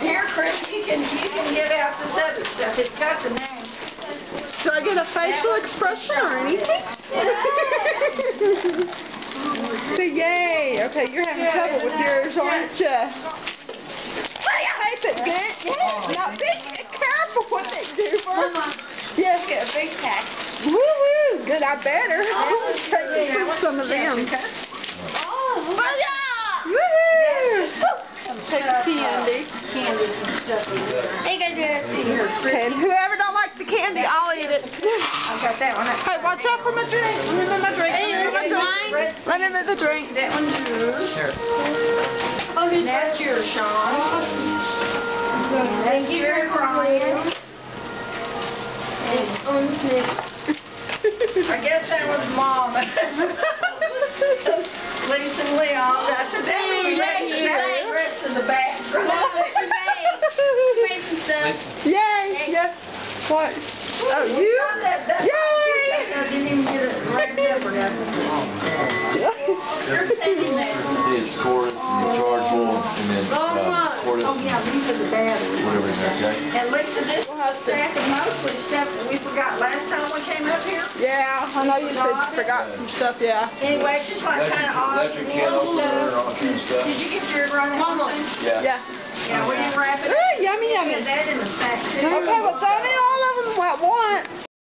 Here, Chris, you can, you can give out this other stuff. It's got the name. Do I get a facial expression or anything? so yay. Okay, you're having trouble with yours, aren't uh, you? Tape it, Dick. Yes. Now, be careful what they do for Yes. Get a big pack. Woo woo. Good, I better. Oh, take you some of them. Woohoo! Take the candy. Candies and stuff. Hey guys, See here, And whoever don't like the candy, I'll eat it. I got that one. Hey, watch out for my drink. Let me move my drink. Let me move my drink. Let me move the drink. That one's yours. Oh, That's yours, Sean. Thank you, Brian. I guess that was Mom. Lisa and Leon. What? Oh, you? That, that, Yay! I didn't even get it wrapped up or nothing. See, it's chorus and the chargeable and then uh, chorus Oh, yeah, these are the batteries. whatever it's okay. And Lisa, this was stack of mostly stuff that we forgot last time we came up here. Yeah, I know you said you forgot some stuff, yeah. Anyway, it's just like kind of odd. electric can and all kind of stuff. Did you get your running? Mama. Yeah. Yeah. Yeah, we didn't wrap it. Ooh, yummy, Get yummy. that in the sack too. Okay,